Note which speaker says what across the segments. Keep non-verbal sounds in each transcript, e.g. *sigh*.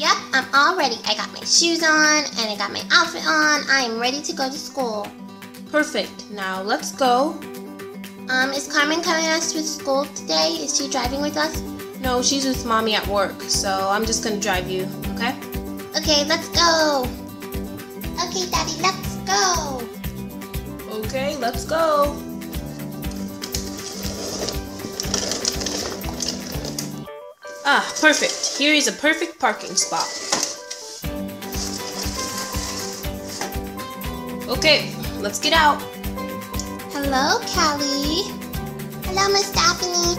Speaker 1: Yep, I'm all ready. I got my shoes on and I got my outfit on. I am ready to go to school.
Speaker 2: Perfect. Now let's go.
Speaker 1: Um, is Carmen coming us to school today? Is she driving with us?
Speaker 2: No, she's with mommy at work, so I'm just gonna drive you, okay?
Speaker 1: Okay, let's go. Okay, Daddy, let's go.
Speaker 2: Okay, let's go. Ah, perfect. Here is a perfect parking spot. Okay, let's get out.
Speaker 1: Hello, Caily. Hello, Miss Daphne.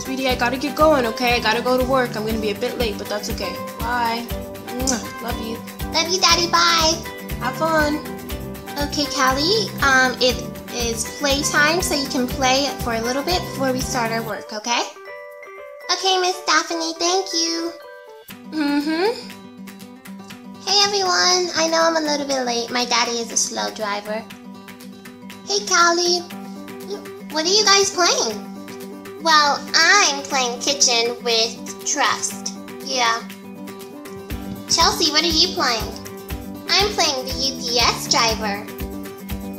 Speaker 2: Sweetie, I gotta get going, okay? I gotta go to work. I'm gonna be a bit late, but that's okay. Bye. Mwah. Love you.
Speaker 1: Love you, Daddy. Bye.
Speaker 2: Have fun.
Speaker 1: Okay, Caily. Um, it is playtime, so you can play for a little bit before we start our work, okay? Okay, Miss Daphne. Thank you. Mm-hmm. Hey, everyone. I know I'm a little bit late. My daddy is a slow driver. Hey, Caily. What are you guys playing? Well, I'm playing kitchen with Trust. Yeah. Chelsea, what are you playing? I'm playing the UPS driver.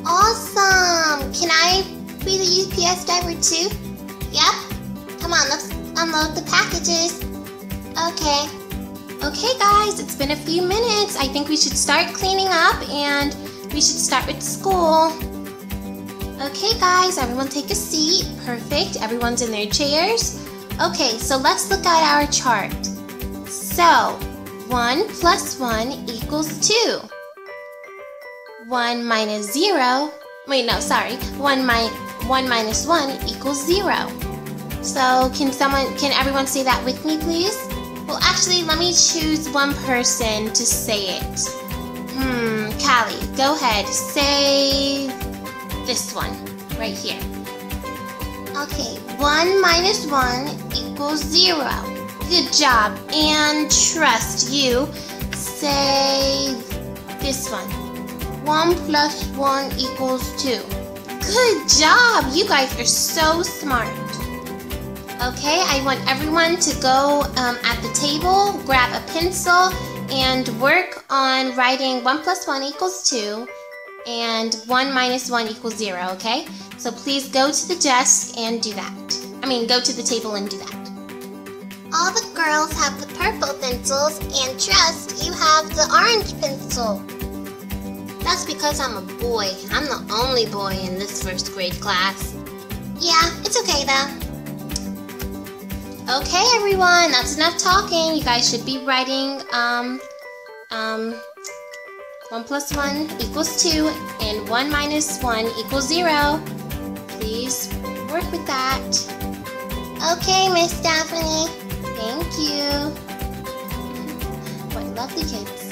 Speaker 1: Awesome! Can I be the UPS driver too? Yep. Come on, let's unload the packages. Okay. Okay, guys, it's been a few minutes. I think we should start cleaning up and we should start with school. Okay, guys, everyone take a seat. Perfect. Everyone's in their chairs. Okay, so let's look at our chart. So, 1 plus 1 equals 2. 1 minus 0, wait, no, sorry. 1, mi 1 minus 1 equals 0. So, can someone, can everyone say that with me, please? Well, actually, let me choose one person to say it. Hmm, Caily, go ahead. Say this one, right here. Okay, 1 minus 1 equals 0. Good job. And trust you. Say this one. 1 plus 1 equals 2. Good job. You guys are so smart. Okay, I want everyone to go um, at the table, grab a pencil, and work on writing 1 plus 1 equals 2 and 1 minus 1 equals 0, okay? So please go to the desk and do that. I mean, go to the table and do that. All the girls have the purple pencils, and Trust, you have the orange pencil. That's because I'm a boy. I'm the only boy in this first grade class. Yeah, it's okay though. Okay, everyone, that's enough talking. You guys should be writing, um, um, 1 plus 1 equals 2, and 1 minus 1 equals 0. Please work with that. Okay, Miss Daphne. Thank you. What lovely kids.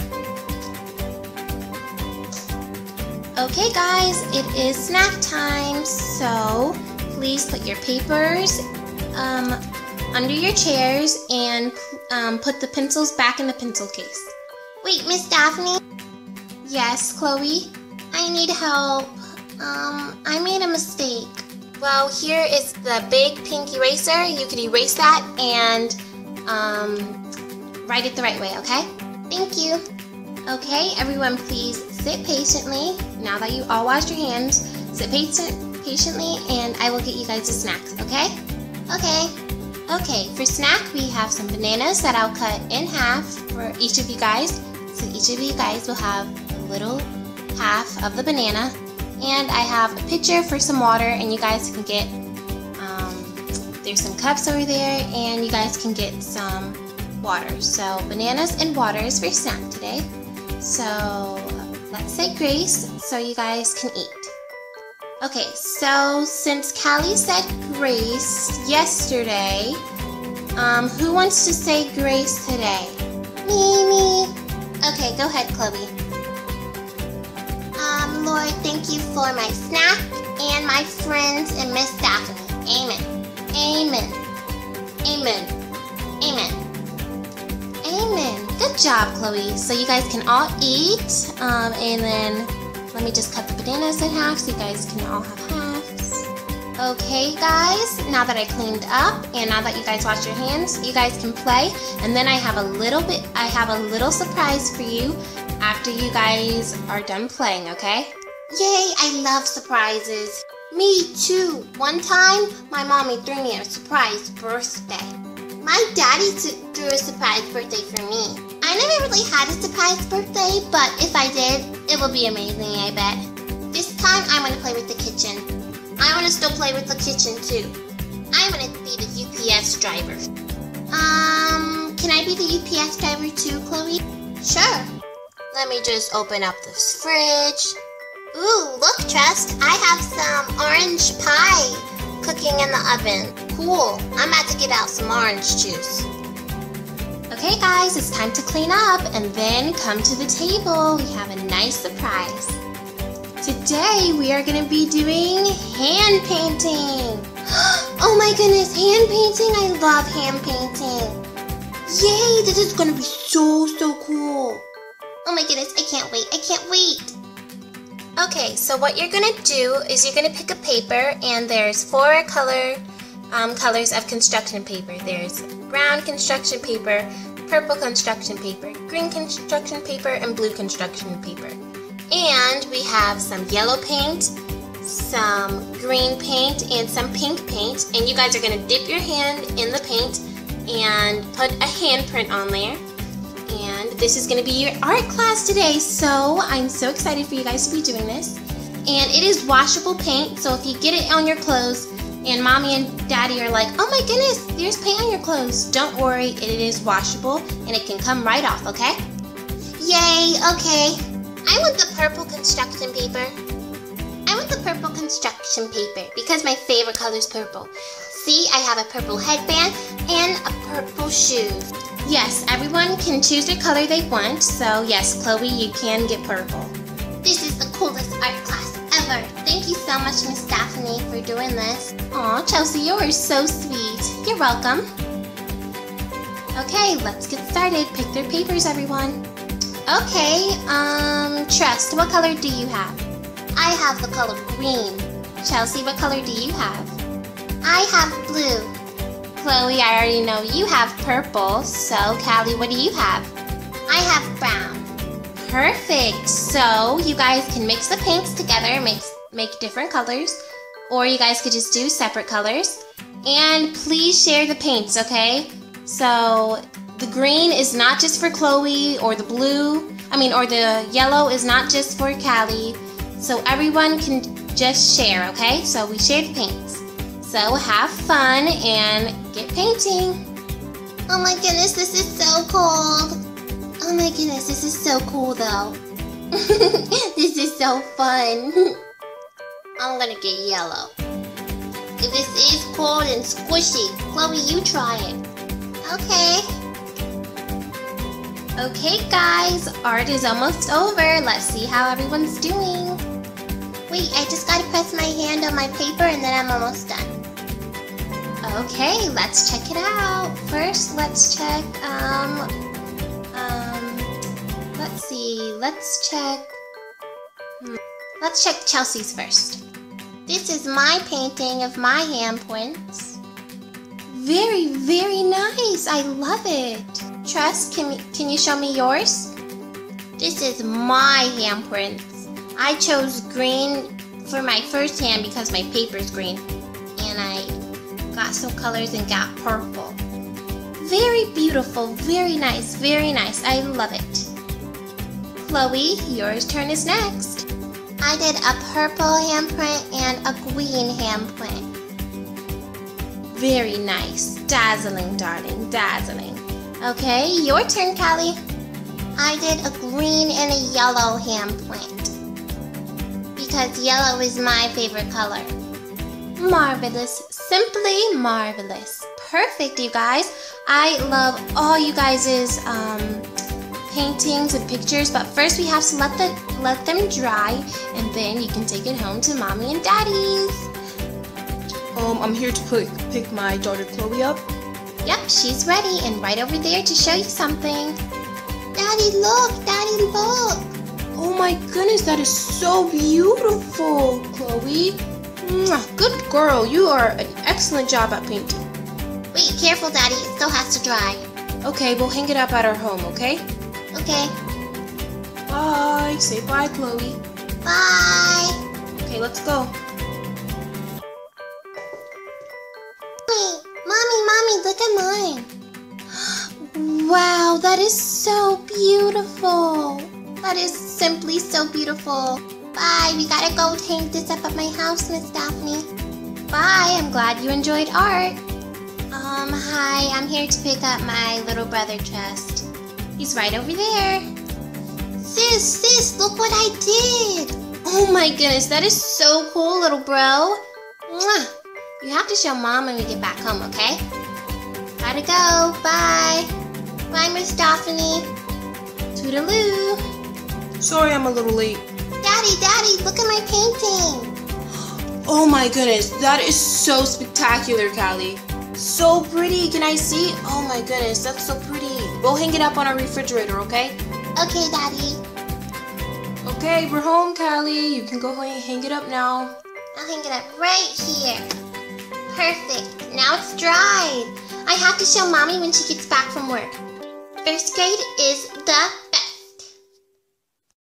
Speaker 1: Okay, guys, it is snack time, so please put your papers um, under your chairs and um, put the pencils back in the pencil case. Wait, Miss Daphne? Yes, Chloe? I need help. Um, I made a mistake. Well, here is the big pink eraser. You could erase that and um, write it the right way, okay? Thank you. Okay, everyone please sit patiently. Now that you all washed your hands, sit patient, patiently and I will get you guys a snack, okay? Okay. Okay, for snack we have some bananas that I'll cut in half for each of you guys. So each of you guys will have a little half of the banana. And I have a pitcher for some water and you guys can get, um, there's some cups over there and you guys can get some water. So bananas and water is for snack today. So let's say grace so you guys can eat. Okay, so since Caily said grace yesterday, um, who wants to say grace today? Me, me. Okay, go ahead, Chloe. Um, Lord, thank you for my snack and my friends and Miss Daphne. Amen. Amen. Amen. Amen. Amen. Good job, Chloe. So you guys can all eat. Um, and then let me just cut the bananas in half so you guys can all have halves. Okay, guys, now that I cleaned up and now that you guys wash your hands, you guys can play. And then I have a little bit, I have a little surprise for you after you guys are done playing, okay? Yay, I love surprises. Me too. One time, my mommy threw me a surprise birthday. My daddy threw a surprise birthday for me. I never really had a surprise birthday, but if I did, it will be amazing, I bet. This time, I'm gonna play with the kitchen. I want to still play with the kitchen too. I want to be the UPS driver. Um, can I be the UPS driver too, Chloe? Sure. Let me just open up this fridge. Ooh, look, Trust. I have some orange pie cooking in the oven. Cool. I'm about to get out some orange juice. Okay, guys, it's time to clean up and then come to the table. We have a nice surprise. Today we are going to be doing hand painting. *gasps* Oh my goodness, hand painting. I love hand painting. Yay, this is going to be so, so cool. Oh my goodness, I can't wait. I can't wait. Okay, so what you're going to do is you're going to pick a paper and there's four color um, colors of construction paper. There's brown construction paper, purple construction paper, green construction paper, and blue construction paper. And we have some yellow paint, some green paint, and some pink paint. And you guys are going to dip your hand in the paint and put a handprint on there. And this is going to be your art class today. So I'm so excited for you guys to be doing this. And it is washable paint, so if you get it on your clothes and mommy and daddy are like, oh my goodness, there's paint on your clothes, don't worry, it is washable and it can come right off, okay? Yay, okay. I want the purple construction paper. I want the purple construction paper because my favorite color is purple. See, I have a purple headband and a purple shoe. Yes, everyone can choose the color they want, so yes, Chloe, you can get purple. This is the coolest art class ever. Thank you so much, Miss Daphne, for doing this. Aw, Chelsea, you are so sweet. You're welcome. Okay, let's get started. Pick their papers, everyone. Okay, um, Trust, what color do you have? I have the color green. Chelsea, what color do you have? I have blue. Chloe, I already know you have purple, so Caily, what do you have? I have brown. Perfect. So you guys can mix the paints together, make, make different colors, or you guys could just do separate colors. And please share the paints, okay? So the green is not just for Chloe or the blue, I mean, or the yellow is not just for Caily. So everyone can just share, okay? So we share the paints. So have fun and get painting. Oh my goodness, this is so cold. Oh my goodness, this is so cool though. *laughs* this is so fun. *laughs* I'm gonna get yellow. If This is cold and squishy. Chloe, you try it. Okay. Okay guys, art is almost over. Let's see how everyone's doing. Wait, I just gotta press my hand on my paper and then I'm almost done. Okay, let's check it out. First, let's check, um, let's see, let's check, hmm. let's check Chelsea's first. This is my painting of my handprints. Very, very nice. I love it. Trust, can, can you show me yours? This is my handprints. I chose green for my first hand because my paper's green. And I got some colors and got purple. Very beautiful, very nice, very nice. I love it. Chloe, your turn is next. I did a purple handprint and a green handprint. Very nice. Dazzling, darling, dazzling. Okay, your turn, Callie. I did a green and a yellow handprint. Because yellow is my favorite color. Marvelous. Simply marvelous. Perfect, you guys. I love all you guys' um, paintings and pictures, but first we have to let, the, let them dry, and then you can take it home to mommy and daddy's.
Speaker 2: Um, I'm here to pick, pick my daughter Chloe up.
Speaker 1: Yep, she's ready and right over there to show you something. Daddy, look! Daddy, look!
Speaker 2: Oh my goodness, that is so beautiful, Chloe. Good girl. You are an excellent job at painting.
Speaker 1: Wait, careful, Daddy. It still has to dry.
Speaker 2: Okay, we'll hang it up at our home, okay?
Speaker 1: Okay.
Speaker 2: Bye. Say bye, Chloe.
Speaker 1: Bye.
Speaker 2: Okay, let's go.
Speaker 1: Mommy, mommy, mommy, look at mine. Wow, that is so beautiful. That is simply so beautiful. Bye, we gotta go hang this up at my house, Miss Daphne. Bye, I'm glad you enjoyed art. Um, hi, I'm here to pick up my little brother chest. He's right over there. Sis, sis, look what I did. Oh my goodness, that is so cool, little bro. Mwah. You have to show mom when we get back home, okay? Gotta go. Bye. Bye, Miss Daphne. Toodaloo.
Speaker 2: Sorry I'm a little late.
Speaker 1: Daddy, Daddy, look at my painting. *gasps*
Speaker 2: Oh my goodness, that is so spectacular, Caily. So pretty. Can I see? Oh my goodness, that's so pretty. We'll hang it up on our refrigerator, okay?
Speaker 1: Okay, Daddy.
Speaker 2: Okay, we're home, Caily. You can go hang it up now.
Speaker 1: I'll hang it up right here. Perfect. Now it's dried. I have to show Mommy when she gets back from work. First grade is the